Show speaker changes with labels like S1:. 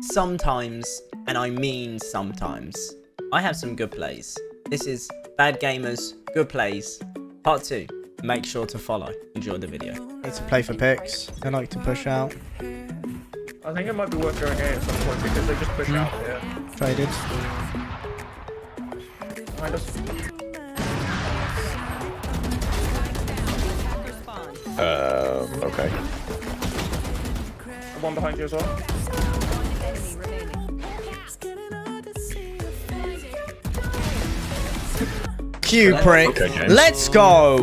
S1: sometimes, and I mean sometimes, I have some good plays. This is Bad Gamers, Good Plays, Part 2. Make sure to follow. Enjoy the video.
S2: Need to play for picks. I like to push out.
S3: I think it might be worth going A at some point because they just push out here.
S2: Traded.
S3: Behind us.
S4: Um, okay.
S3: One behind you as well.
S2: Q prick.
S4: Okay,
S2: Let's go.